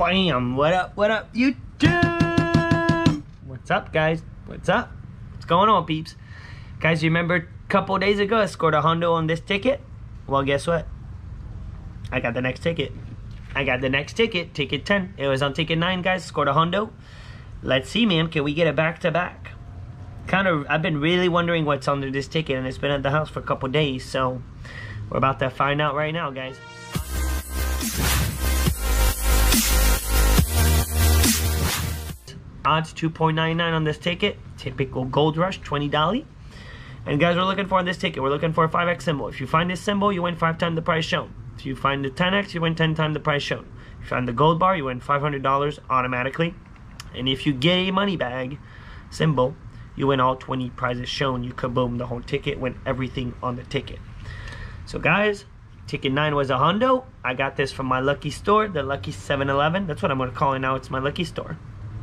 Bam! What up, what up, YouTube? What's up, guys? What's up? What's going on, peeps? Guys, you remember a couple days ago I scored a hundo on this ticket? Well, guess what? I got the next ticket. I got the next ticket, ticket 10. It was on ticket 9, guys. Scored a hundo. Let's see, man. Can we get it back to back? Kind of, I've been really wondering what's under this ticket, and it's been at the house for a couple days, so we're about to find out right now, guys. Odds 2.99 on this ticket. Typical Gold Rush, 20 dolly. And guys, we're looking for on this ticket, we're looking for a 5x symbol. If you find this symbol, you win 5 times the price shown. If you find the 10x, you win 10 times the price shown. If you find the gold bar, you win $500 automatically. And if you get a money bag symbol, you win all 20 prizes shown. You kaboom the whole ticket, win everything on the ticket. So guys, ticket 9 was a hundo. I got this from my lucky store, the Lucky 7-Eleven. That's what I'm going to call it now. It's my lucky store.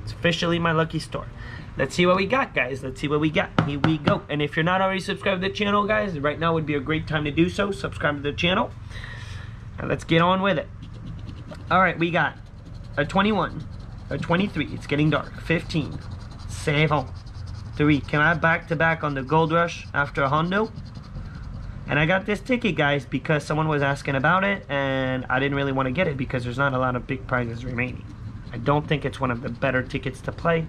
It's officially my lucky store. Let's see what we got, guys. Let's see what we got. Here we go. And if you're not already subscribed to the channel, guys, right now would be a great time to do so. Subscribe to the channel. And let's get on with it. All right, we got a 21, a 23. It's getting dark. 15, 7, 3. Can I back to back on the Gold Rush after a Hondo? And I got this ticket, guys, because someone was asking about it, and I didn't really want to get it because there's not a lot of big prizes remaining. I don't think it's one of the better tickets to play.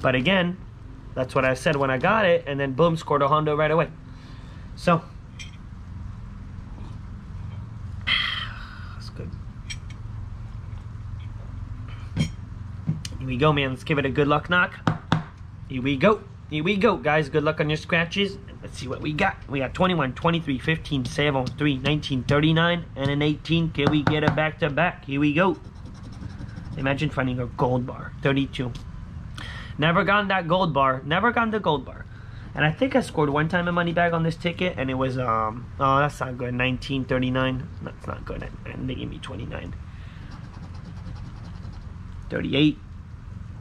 But again, that's what I said when I got it, and then boom, scored a Hondo right away. So, that's good. Here we go, man. Let's give it a good luck knock. Here we go. Here we go, guys. Good luck on your scratches. Let's see what we got. We got 21, 23, 15, 7, 3, 19, 39, and an 18. Can we get it back to back? Here we go. Imagine finding a gold bar. 32. Never gotten that gold bar. Never gotten the gold bar. And I think I scored one time a money bag on this ticket, and it was, um, oh, that's not good. 1939. That's not good. And they gave me 29. 38.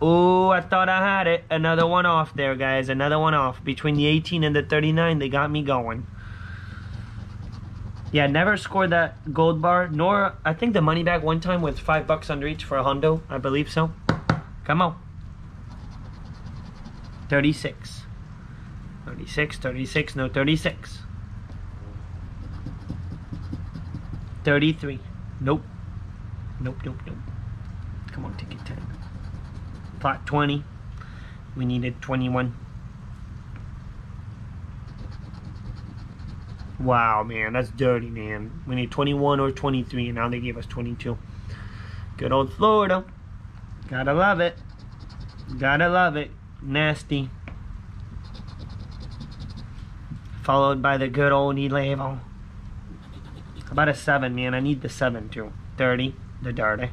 Oh, I thought I had it. Another one off there, guys. Another one off. Between the 18 and the 39, they got me going. Yeah, never scored that gold bar, nor I think the money bag one time with five bucks under each for a hundo. I believe so. Come on. 36. 36, 36, no 36. 33. Nope. Nope, nope, nope. Come on, take ticket 10. Pot 20. We needed 21. Wow, man, that's dirty, man. We need 21 or 23, and now they gave us 22. Good old Florida. Gotta love it. Gotta love it. Nasty. Followed by the good old. How about a 7, man? I need the 7, too. 30. The dirty.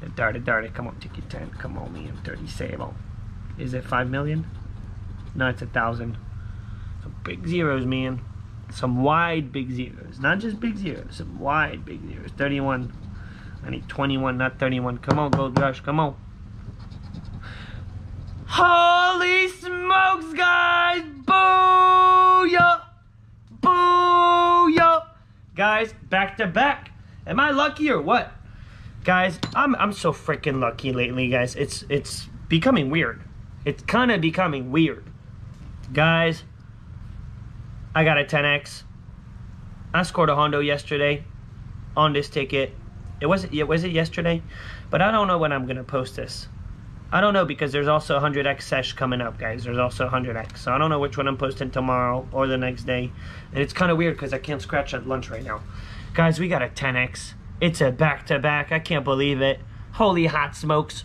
The dirty, dirty. Come on, ticket 10. Come on, man. 37. Is it 5 million? No, it's a 1,000. Some big zeros, man. Some wide big zeros. Not just big zeros. Some wide big zeros. 31. I need 21, not 31. Come on, Gold Rush. Come on. Holy smokes, guys! Booyah! Booyah! Guys, back to back. Am I lucky or what? Guys, I'm I'm so freaking lucky lately, guys. It's it's becoming weird. It's kind of becoming weird. Guys, I got a 10x. I scored a Hondo yesterday on this ticket. It wasn't, it was it yesterday, but I don't know when I'm gonna post this. I don't know because there's also 100x sesh coming up, guys. There's also 100x, so I don't know which one I'm posting tomorrow or the next day. And it's kind of weird because I can't scratch at lunch right now, guys. We got a 10x. It's a back to back. I can't believe it. Holy hot smokes!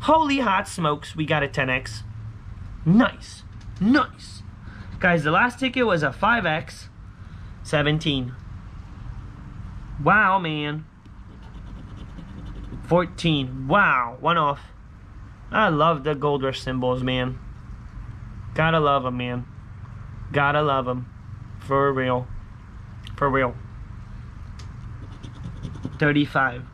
Holy hot smokes! We got a 10x. Nice, nice, guys. The last ticket was a 5x, 17. Wow, man. 14. Wow, one off. I love the Gold Rush symbols, man. Gotta love them, man. Gotta love them. For real. For real. 35.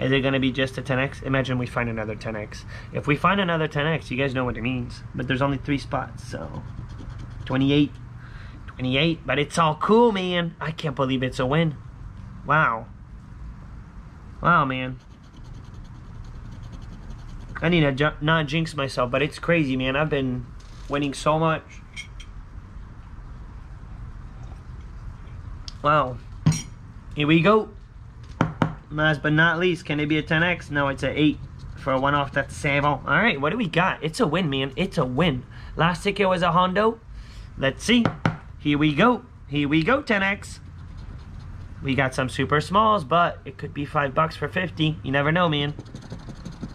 Is it going to be just a 10x? Imagine we find another 10x. If we find another 10x, you guys know what it means. But there's only three spots, so... 28. 28. But it's all cool, man. I can't believe it's a win. Wow. Wow, man. I need to not jinx myself, but it's crazy, man. I've been winning so much. Wow. Here we go. Last but not least, can it be a 10x? No, it's a 8 for a one off. That's seven. All right, what do we got? It's a win, man. It's a win. Last ticket was a Hondo. Let's see. Here we go. Here we go, 10x. We got some super smalls, but it could be five bucks for 50. You never know, man.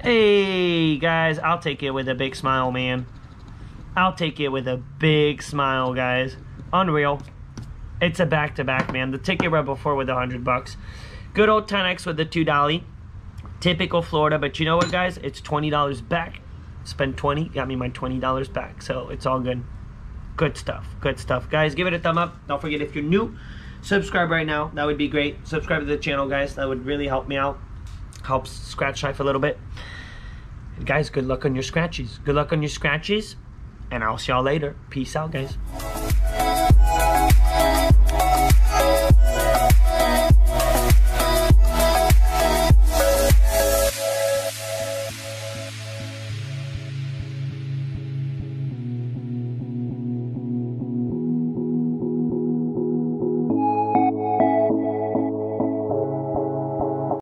Hey, guys, I'll take it with a big smile, man. I'll take it with a big smile, guys. Unreal. It's a back-to-back, man. The ticket right before with a 100 bucks. Good old 10x with the 2 dolly. Typical Florida, but you know what, guys? It's $20 back. Spend 20, got me my $20 back, so it's all good. Good stuff, good stuff. Guys, give it a thumb up. Don't forget, if you're new, subscribe right now. That would be great. Subscribe to the channel, guys. That would really help me out. Helps Scratch Life a little bit. And guys, good luck on your scratches. Good luck on your scratches. And I'll see y'all later. Peace out, guys.